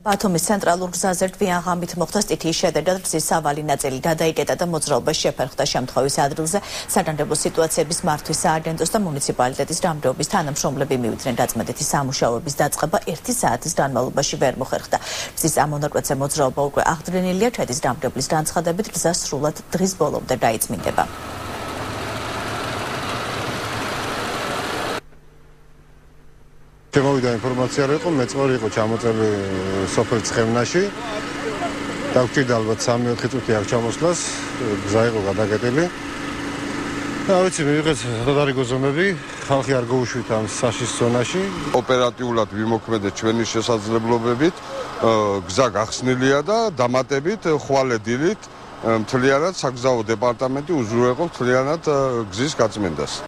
ბათუმის ცენტრალურ გზაზე რთვიან ღამით მოხდა სტითიის შედეგად გზის სავალი ნაწილი გადაიკეტა და მოძრაობა შეფერხდა შემთხვევის ადგილზე საგანგებო სიტუაციების მართვის სააგენტოს და მუნიციპალიტეტის დამდრობის თანამშრომლები მივიდნენ. დაწმედეთი სამუშაოების დაწყება 1 საათის განმავლობაში ვერ მოხერხდა. გზის ამონაკვეთზე მოძრაობა უკვე აღდგენილია ჩეთის დამდრობლის განცხადებით გზა სრულად დღის ბოლომდე დაიწმინდება შემოვიდა ინფორმაცია რომ იყო მეწყორი იყო ჩამოწერი სოფელ ცხენაში და გვჭირდა ალბათ 3-4 წუთი აქ ჩამოსვლას გზა იყო გადაკეტილი. და ვიცი მივიღეთ დადარიგო ზომები ხალხი არ გაუშვით ამ საშის ზონაში. ოპერატიულად ვიმოქმედეთ ჩვენი შესაძლებლობებით გზა გახსნილია და დამატებით ხვალე დილით მთლიანად საგზაო დეპარტამენტი უზრუნველყოფს მთლიანად გზის გაწმენდას